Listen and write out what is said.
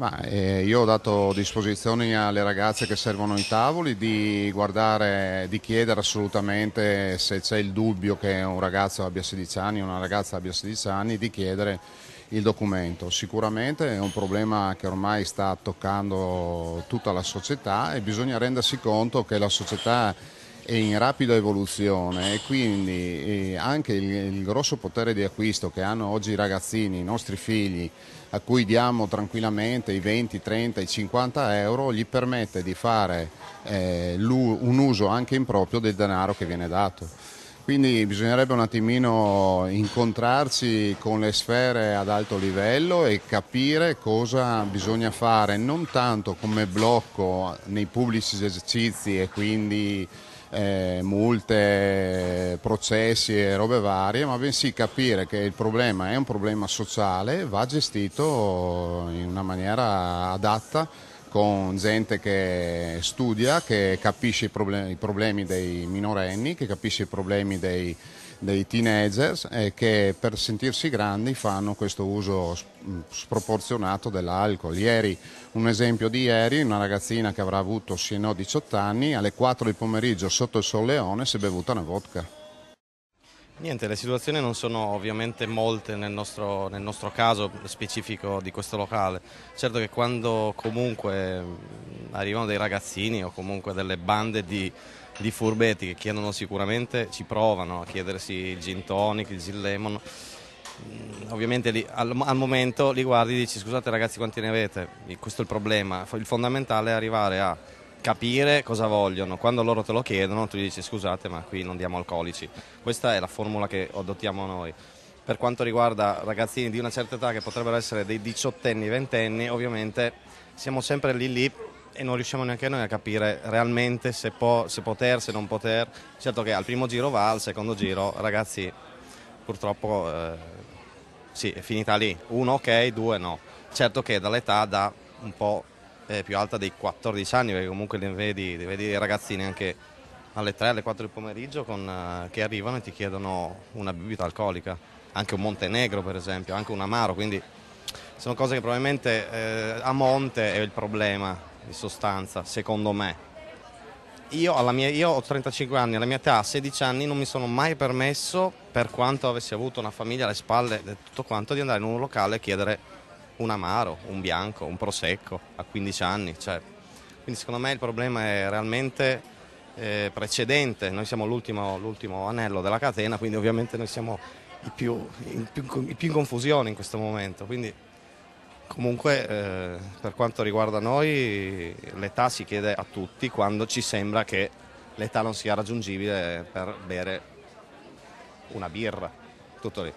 Ma, eh, io ho dato disposizioni alle ragazze che servono i tavoli di guardare, di chiedere assolutamente se c'è il dubbio che un ragazzo abbia 16 anni o una ragazza abbia 16 anni, di chiedere il documento. Sicuramente è un problema che ormai sta toccando tutta la società e bisogna rendersi conto che la società è in rapida evoluzione e quindi eh, anche il, il, grosso potere di acquisto che hanno oggi i ragazzini, i nostri figli, a cui diamo tranquillamente i 20, 30, i 50 euro, gli permette di fare eh, un uso anche improprio del denaro che viene dato. Quindi bisognerebbe un attimino incontrarci con le sfere ad alto livello e capire cosa bisogna fare, non tanto come blocco nei pubblici esercizi e quindi eh, multe, processi e robe varie, ma bensì capire che il problema è un problema sociale, va gestito in una maniera adatta con gente che studia, che capisce i problemi, i problemi dei minorenni, che capisce i problemi dei, dei teenagers e che per sentirsi grandi fanno questo uso sproporzionato dell'alcol. Ieri, un esempio di ieri, una ragazzina che avrà avuto sì no 18 anni, alle 4 del pomeriggio sotto il solleone si è bevuta una vodka. Niente, le situazioni non sono ovviamente molte nel nostro, nel nostro, caso specifico di questo locale. Certo che quando comunque arrivano dei ragazzini o comunque delle bande di, di furbetti che chiedono sicuramente, ci provano a chiedersi il gin tonic, il gin lemon, mm, ovviamente li, al, al, momento li guardi e dici scusate ragazzi quanti ne avete, questo è il problema, il fondamentale è arrivare a capire cosa vogliono. Quando loro te lo chiedono, tu gli dici scusate, ma qui non diamo alcolici. Questa è la formula che adottiamo noi. Per quanto riguarda ragazzini di una certa età che potrebbero essere dei diciottenni, ventenni, ovviamente siamo sempre lì lì e non riusciamo neanche noi a capire realmente se, può, se poter, se non poter. Certo che al primo giro va, al secondo giro, ragazzi, purtroppo eh, sì, è finita lì. Uno ok, due no. Certo che dall'età da un po' eh, più alta dei 14 anni, perché comunque li vedi, li vedi ragazzini anche alle 3, alle 4 del pomeriggio con, eh, che arrivano e ti chiedono una bibita alcolica, anche un Montenegro per esempio, anche un Amaro, quindi sono cose che probabilmente eh, a monte è il problema di sostanza, secondo me. Io, mia, io, ho 35 anni, alla mia età, a 16 anni, non mi sono mai permesso, per quanto avessi avuto una famiglia alle spalle e tutto quanto, di andare in un locale e chiedere un amaro, un bianco, un prosecco a 15 anni. Cioè, quindi secondo me il problema è realmente eh, precedente, noi siamo l'ultimo, anello della catena, quindi ovviamente noi siamo i più, in, più, i più in confusione in questo momento. Quindi, comunque eh, per quanto riguarda noi l'età si chiede a tutti quando ci sembra che l'età non sia raggiungibile per bere una birra. Tutto lì.